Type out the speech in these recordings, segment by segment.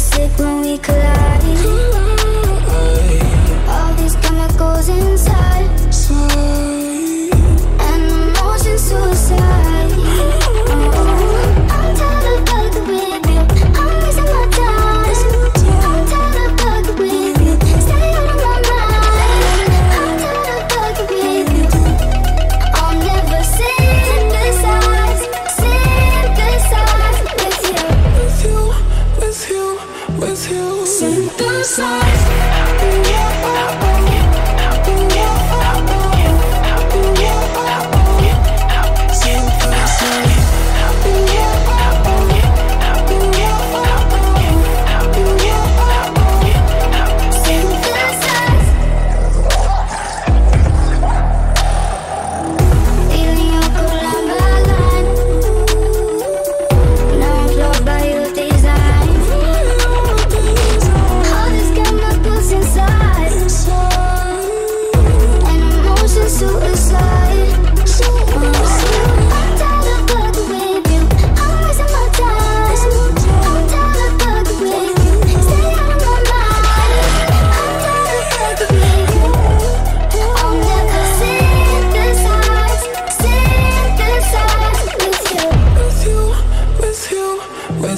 sick when we collide you synthesize.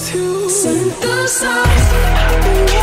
with you. Synthesize.